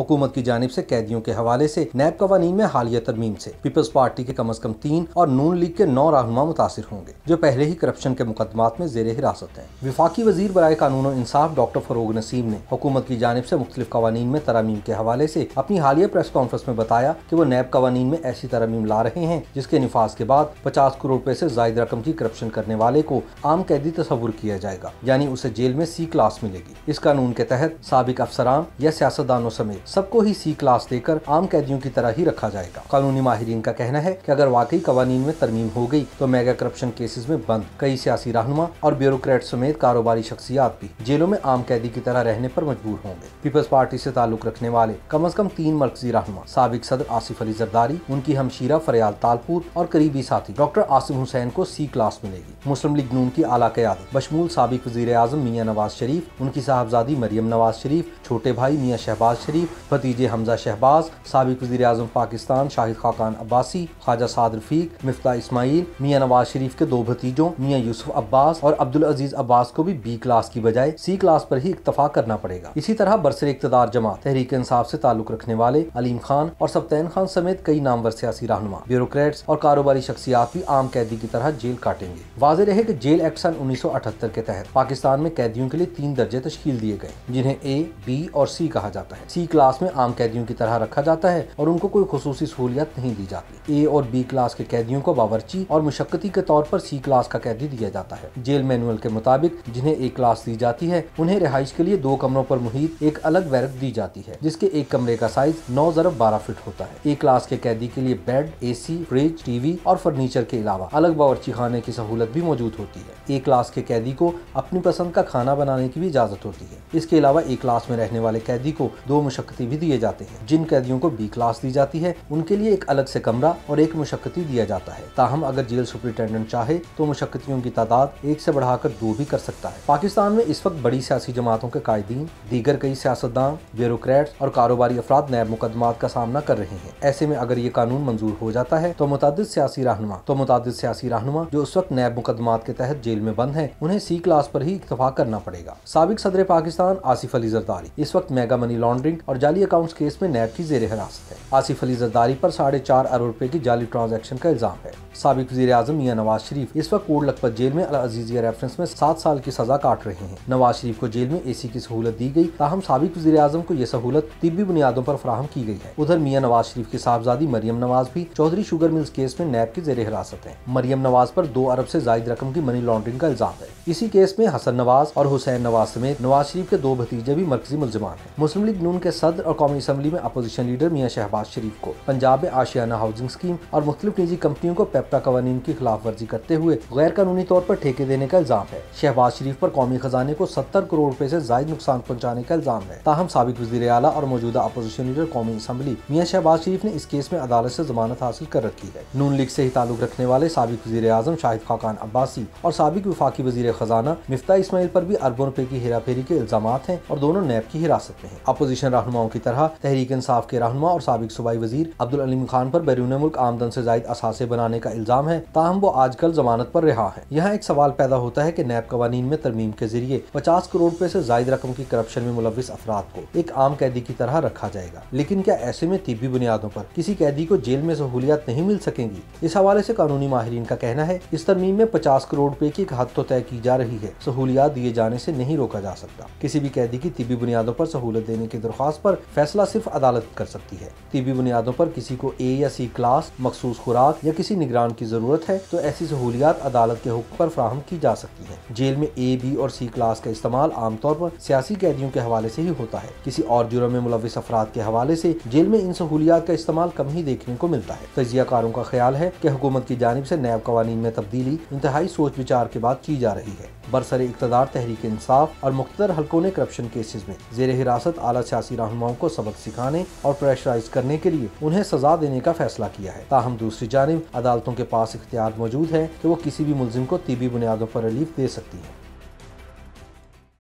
حکومت کی جانب سے قیدیوں کے حوالے سے نیب قوانین میں حالیہ ترمیم سے پیپلز پارٹی کے کم از کم تین اور نون لیگ کے نو رہنما متاثر ہوں گے، جو پہلے ہی کرپشن کے مقدمات میں زیر حراست ہیں۔ وفاقی وزیر برائے قانون و انصاف ڈاکٹر فروغ نسیم نے حکومت کی جانب سے مختلف قوانین میں ترامیم کے حوالے سے اپنی حالیہ پریس کانفرنس میں بتایا کہ وہ نیب قوانین میں ایسی ترامیم لا رہے ہیں جس کے نفاذ کے بعد پچاس کروڑ روپے سے زائد رقم کی کرپشن کرنے والے کو عام قیدی تصور کیا جائے گا یعنی اسے جیل میں سی کلاس ملے گی۔ اس قانون کے تحت سابق افسران یا سیاستدانوں سمیت سب کو ہی سی کلاس دے کر عام قیدیوں کی طرح ہی رکھا جائے گا۔ قانونی ماہرین کا کہنا ہے کہ اگر واقعی قوانین میں ترمیم ہو گئی تو میگا کرپشن کیسز میں بند، کئی سیاسی رہنما اور بیوروکریٹ سمیت کاروباری شخصیات بھی جیلوں میں عام قیدی کی طرح رہنے پر مجبور ہوں گے۔ پیپلز پارٹی سے تعلق رکھنے والے کم از کم تین مرکزی رہنما سابق صدر آصف علی زرداری، ان کی ہمشیرہ فریال تالپور اور قریبی ساتھی ڈاکٹر آصم حسین کو سی کلاس ملے گی۔ مسلم لیگ نون کی اعلیٰ قیادت، بشمول سابق وزیر اعظم میاں نواز شریف، ان کی صاحبزادی مریم نواز شریف، چھوٹے بھائی میاں شہباز شریف بھتیجے حمزہ شہباز، سابق وزیر اعظم پاکستان شاہد خاقان عباسی، خواجہ سعد رفیق، مفتاح اسماعیل، میاں نواز شریف کے دو بھتیجوں، میاں یوسف عباس اور عبدالعزیز عباس کو بھی بی کلاس کی بجائے سی کلاس پر ہی اکتفا کرنا پڑے گا۔ اسی طرح برسر اقتدار جماعت، تحریک انصاف سے تعلق رکھنے والے علیم خان اور سبتین خان سمیت کئی نامور سیاسی رہنما، بیوروکریٹس اور کاروباری شخصیات بھی عام قیدی کی طرح جیل کاٹیں گے۔ واضح رہے کہ جیل ایکٹ سن انیس سو اٹھتر کے تحت پاکستان میں قیدیوں کے لیے تین درجے تشکیل دیے گئے، جنہیں اے بی اور سی کہا جاتا ہے۔ سی کلاس کلاس میں عام قیدیوں کی طرح رکھا جاتا ہے اور ان کو کوئی خصوصی سہولیات نہیں دی جاتی۔ اے اور بی کلاس کے قیدیوں کو باورچی اور مشقتی کے طور پر سی کلاس کا قیدی دیا جاتا ہے۔ جیل مینول کے مطابق جنہیں ایک کلاس دی جاتی ہے، انہیں رہائش کے لیے دو کمروں پر محیط ایک الگ ویرک دی جاتی ہے، جس کے ایک کمرے کا سائز نو ضرب بارہ فٹ ہوتا ہے۔ ایک کلاس کے قیدی کے لیے bed A C fridge T V اور فرنیچر کے علاوہ الگ باورچی خانے کی سہولت بھی موجود ہوتی ہے۔ ایک کلاس کے قیدی کو اپنی پسند کا کھانا بنانے کی بھی اجازت ہوتی ہے۔ اس کے علاوہ ایک کلاس میں رہنے والے قیدی کو دو مشقتی بھی دیے جاتے ہیں۔ جن قیدیوں کو بی کلاس دی جاتی ہے، ان کے لیے ایک الگ سے کمرہ اور ایک مشقتی دیا جاتا ہے۔ تاہم، اگر جیل سپرنٹینڈنٹ چاہے، تو مشقتیوں کی تعداد ایک سے بڑھا کر دو بھی کر سکتا ہے۔ پاکستان میں اس وقت بڑی سیاسی جماعتوں کے قائدین، دیگر کئی سیاستدان، بیوروکریٹس اور کاروباری افراد نیب مقدمات کا سامنا کر رہے ہیں۔ ایسے میں اگر یہ قانون منظور ہو جاتا ہے، تو متعدد سیاسی رہنما، تو متعدد سیاسی رہنما جو اس وقت نیب مقدمات کے تحت جیل میں بند ہیں، انہیں سی کلاس پر ہی اکتفا کرنا پڑے گا۔ سابق صدر پاکستان آصف علی زرداری، اس وقت میگا منی لانڈرنگ اور جعلی اکاؤنٹس کیس میں نیب کی زیر حراست ہے۔ آصف علی زرداری پر ساڑھے چار ارب روپے کی جعلی ٹرانزیکشن کا الزام ہے۔ سابق وزیر اعظم میاں نواز شریف اس وقت کوٹ لکھپت جیل میں العزیزیہ ریفرنس میں سات سال کی سزا کاٹ رہے ہیں۔ نواز شریف کو جیل میں اے سی کی سہولت دی گئی۔ تاہم سابق وزیر اعظم کو یہ سہولت طبی بنیادوں پر فراہم کی گئی ہے۔ ادھر میاں نواز شریف کی صاحبزادی مریم نواز بھی چودھری شوگر ملز کیس میں نیب کی زیر حراست ہے مریم نواز پر دو ارب سے زائد رقم کی منی لانڈرنگ کا الزام ہے۔ اسی کیس میں حسن نواز اور حسین نواز سمیت نواز شریف کے دو بھتیجے بھی مرکزی ملزمان ہیں۔ مسلم لیگ نون کے صدر اور قومی اسمبلی میں اپوزیشن لیڈر میاں شہباز شریف کو۔ پنجاب میں آشیانہ ہاؤسنگ اسکیم اور مختلف نجی کمپنیوں کو پیپٹا قوانین کی خلاف ورزی کرتے ہوئے غیر قانونی طور پر ٹھیکے دینے کا الزام ہے۔ شہباز شریف پر قومی خزانے کو ستر کروڑ روپے سے زائد نقصان پہنچانے کا الزام ہے۔ تاہم، سابق وزیر اعلیٰ اور موجودہ اپوزیشن لیڈر قومی اسمبلی میاں شہباز شریف نے اس کیس میں عدالت سے ضمانت حاصل کر رکھی ہے۔ نون لیگ سے ہی تعلق رکھنے والے سابق وزیر اعظم شاہد خاقان عباسی اور سابق وفاقی وزیر خزانہ مفتاح اسماعیل پر بھی اربوں روپے کی ہیرا پھیری کے الزامات ہیں اور دونوں نیب کی حراست میں ہیں۔ اپوزیشن رہنماؤں کی طرح تحریک انصاف کے رہنما اور سابق صوبائی وزیر عبدالعلیم خان پر بیرون ملک آمدن سے زائد اثاثے بنانے کا الزام ہے، تاہم وہ آج کل ضمانت پر رہا ہے۔ یہاں ایک سوال پیدا ہوتا ہے کہ نیب قوانین میں ترمیم کے ذریعے پچاس کروڑ روپے سے زائد رقم کی کرپشن میں ملوث افراد کو ایک عام قیدی کی طرح رکھا جائے گا۔ لیکن کیا ایسے میں طبی بنیادوں پر کسی قیدی کو جیل میں سہولیات نہیں مل سکیں گی؟ اس حوالے سے قانونی ماہرین کا کہنا ہے، اس ترمیم میں پچاس کروڑ روپے کی ایک حد تو طے کی جا رہی ہے۔ سہولیات دیے جانے سے نہیں روکا جا سکتا۔ کسی بھی قیدی کی طبی بنیادوں پر سہولت دینے کی درخواست پر فیصلہ صرف عدالت کر سکتی ہے۔ طبی بنیادوں پر کسی کو اے یا سی کلاس مخصوص خوراک یا کسی نگران کی ضرورت ہے، تو ایسی سہولیات عدالت کے حکم پر فراہم کی جا سکتی ہے جیل میں اے بی اور سی کلاس کا استعمال عام طور پر سیاسی قیدیوں کے حوالے سے ہی ہوتا ہے۔ کسی اور جرم میں ملوث افراد کے حوالے سے جیل میں ان سہولیات کا استعمال کم ہی دیکھنے کو ملتا ہے۔ تجزیہ کاروں کا خیال ہے کہ حکومت کی جانب سے نیب قوانین میں تبدیلی، انتہائی سوچ بچار کے بعد کی جا رہی ہے۔ برسر اقتدار، تحریک انصاف اور مقتدر حلقوں نے کرپشن کیسز میں زیر حراست اعلیٰ سیاسی رہنماؤں کو سبق سکھانے اور پریشرائز کرنے کے لیے انہیں سزا دینے کا فیصلہ کیا ہے۔ تاہم دوسری جانب عدالتوں کے پاس اختیار موجود ہے کہ وہ کسی بھی ملزم کو طبی بنیادوں پر ریلیف دے سکتی ہیں۔